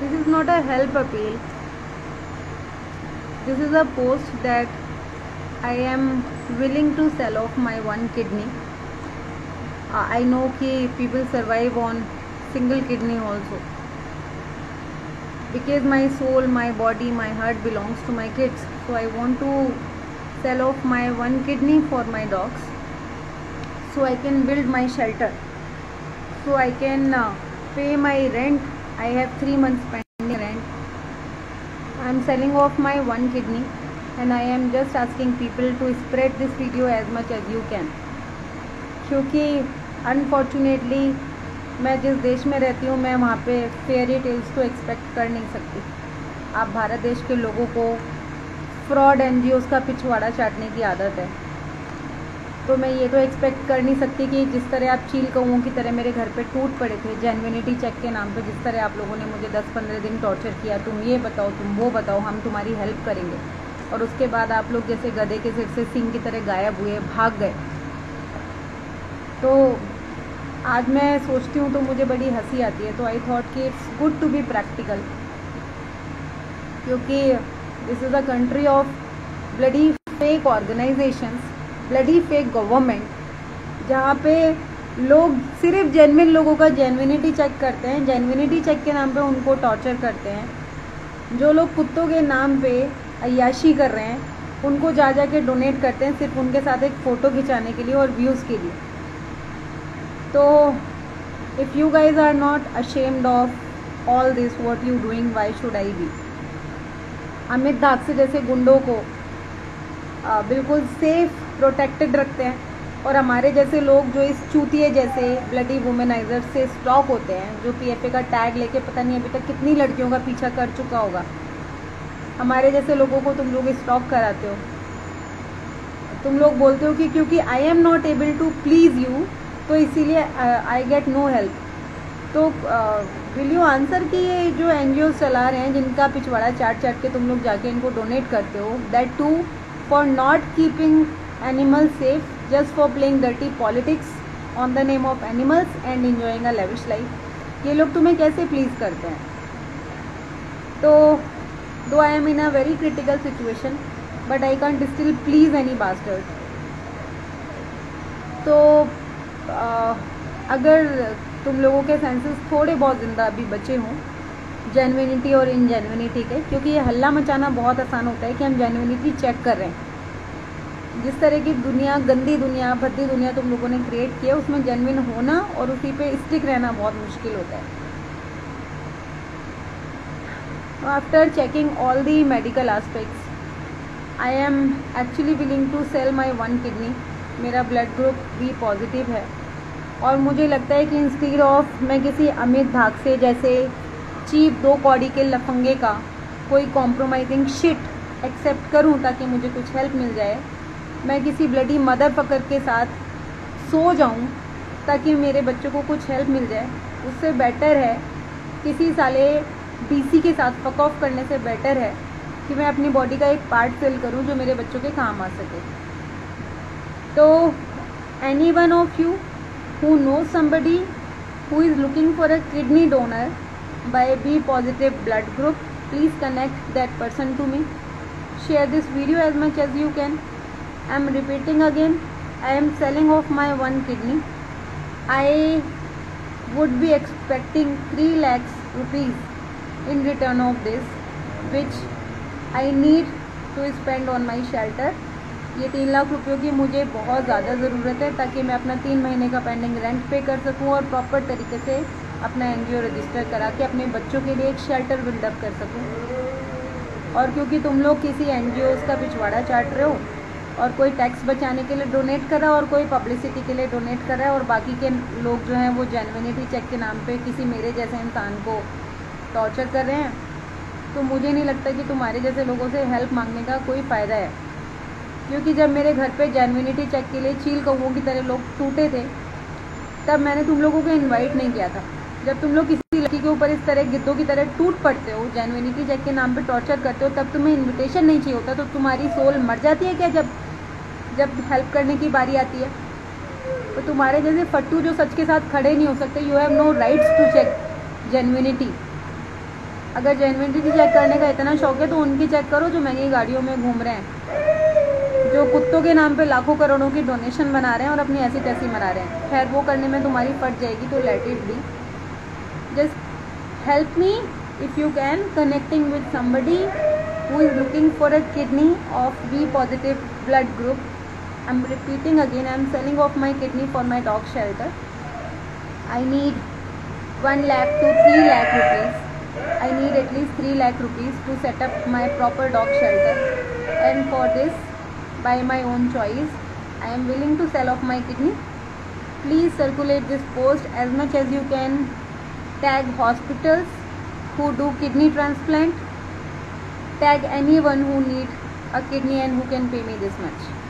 this is not a help appeal. This is a post that I am willing to sell off my one kidney. Uh, I know कि people survive on single kidney also. Because my soul my body my heart belongs to my kids. So I want to sell off my one kidney for my dogs so I can build my shelter. So I can uh, pay my rent I have three months pending rent I am selling off my one kidney and I am just asking people to spread this video as much as you can क्योंकि unfortunately मैं जिस देश में रहती हूँ मैं वहाँ पे फेयरी टेल्स को एक्सपेक्ट कर नहीं सकती आप भारत देश के लोगों को फ्रॉड एन का पिछवाड़ा चाटने की आदत है तो मैं ये तो एक्सपेक्ट कर नहीं सकती कि जिस तरह आप चील कौओं की तरह मेरे घर पे टूट पड़े थे जेनविनिटी चेक के नाम पे जिस तरह आप लोगों ने मुझे 10-15 दिन टॉर्चर किया, तुम ये बताओ, तुम वो बताओ, हम तुम्हारी हेल्प करेंगे। और उसके बाद आप लोग जैसे गधे के सिर से सिंह की तरह गायब हुए, भाग गए। तो आज मैं सोचती हूँ तो मुझे बड़ी हँसी आती है तो आई थॉट कि it's good to be practical क्योंकि this is a country of bloody fake organisations bloody fake government जहाँ पे लोग सिर्फ़ जेनविन लोगों का जेनविनिटी चेक करते हैं जेनविनिटी चेक के नाम पे उनको टॉर्चर करते हैं। जो लोग कुत्तों के नाम पे अयाशी कर रहे हैं उनको जा जा के डोनेट करते हैं सिर्फ़ उनके साथ एक फ़ोटो खिंचाने के लिए और व्यूज़ के लिए। तो if you guys are not ashamed of all this what you doing why should I be Amit Dhakse जैसे गुंडों को आ, बिल्कुल सेफ़ प्रोटेक्टेड रखते हैं। और हमारे जैसे लोग जो इस चूतिए जैसे ब्लडी वुमेनाइजर से स्टॉक होते हैं, जो पीएफए का टैग लेके पता नहीं अभी तक कितनी लड़कियों का पीछा कर चुका होगा। हमारे जैसे लोगों को तुम लोग स्टॉक कराते हो। तुम लोग बोलते हो कि क्योंकि I am not able to please you तो इसीलिए आई गेट नो हेल्प तो विल यू आंसर कि ये जो एनजीओ चला रहे हैं, जिनका पिछवाड़ा चाट चाट के तुम लोग जाके इनको डोनेट करते हो that to for not keeping animals safe, just for playing dirty politics on the name of animals and enjoying a lavish life. ये लोग तुम्हें कैसे प्लीज़ करते हैं? तो though I am in a very critical situation but I can't still please any bastard तो अगर तुम लोगों के सेंसेस थोड़े बहुत ज़िंदा अभी बचे हों जेनविनिटी और इनजेनविनिटी के, क्योंकि ये हल्ला मचाना बहुत आसान होता है कि हम जेनविनिटी चेक कर रहे हैं। जिस तरह की दुनिया, गंदी दुनिया भद्दी दुनिया तुम लोगों ने क्रिएट किया उसमें जेनविन होना और उसी पे स्टिक रहना बहुत मुश्किल होता है। After checking all the medical aspects I am actually willing to sell my one kidney मेरा ब्लड ग्रुप भी पॉजिटिव है। और मुझे लगता है कि इंस्टीड ऑफ़ मैं किसी अमित धाक से, जैसे चीप दो कौड़ी के लफंगे का कोई कॉम्प्रोमाइजिंग शिट एक्सेप्ट करूँ ताकि मुझे कुछ हेल्प मिल जाए मैं किसी ब्लडी मदर पकड़ के साथ सो जाऊँ ताकि मेरे बच्चों को कुछ हेल्प मिल जाए। उससे बेटर है, किसी साले डीसी के साथ फक ऑफ़ करने से बेटर है कि मैं अपनी बॉडी का एक पार्ट फिल करूँ जो मेरे बच्चों के काम आ सके। तो any one of you who know somebody who is looking for a kidney donor by B positive blood group please connect that person to me share this video as much as you can I am repeating again. I am selling off my one kidney. I would be expecting 3 lakhs rupees in return of this, which I need to spend on my shelter. ये तीन लाख रुपयों की मुझे बहुत ज़्यादा ज़रूरत है, ताकि मैं अपना तीन महीने का पेंडिंग रेंट पे कर सकूँ और प्रॉपर तरीके से अपना एन रजिस्टर करा के अपने बच्चों के लिए एक शेल्टर बिल्डअप कर सकूँ। और क्योंकि तुम लोग किसी एन का पिछवाड़ा चाट रहे हो और कोई टैक्स बचाने के लिए डोनेट कर रहा है और कोई पब्लिसिटी के लिए डोनेट कर रहा है और बाकी के लोग जो हैं वो जेनविनिटी चेक के नाम पे किसी मेरे जैसे इंसान को टॉर्चर कर रहे हैं। तो मुझे नहीं लगता कि तुम्हारे जैसे लोगों से हेल्प मांगने का कोई फ़ायदा है। क्योंकि जब मेरे घर पे जेनविनिटी चेक के लिए चील कौओं की तरह लोग टूटे थे, तब मैंने तुम लोगों को इन्वाइट नहीं किया था। जब तुम लोग किसी लड़की के ऊपर इस तरह गिद्धों की तरह टूट पड़ते हो जेनविनिटी चेक के नाम पे टॉर्चर करते हो, तब तुम्हें इनविटेशन नहीं चाहिए होता तो तुम्हारी सोल मर जाती है क्या जब जब हेल्प करने की बारी आती है तो तुम्हारे जैसे फट्टू जो सच के साथ खड़े नहीं हो सकते you have no rights to check genuinity अगर जेनविनिटी चेक करने का इतना शौक है तो उनकी चेक करो जो महँगी गाड़ियों में घूम रहे हैं, जो कुत्तों के नाम पे लाखों करोड़ों की डोनेशन बना रहे हैं और अपनी ऐसी तैसी मना रहे हैं। खैर, वो करने में तुम्हारी फट जाएगी तो let it be just help me if you can connecting with somebody who is looking for a kidney of B positive blood group. I'm repeating again, I'm selling off my kidney for my dog shelter. I need 1 lakh to 3 lakh rupees. I need at least 3 lakh rupees to set up my proper dog shelter. And for this, by my own choice, I am willing to sell off my kidney. Please circulate this post as much as you can. Tag hospitals who do kidney transplant tag anyone who need a kidney and who can pay me this much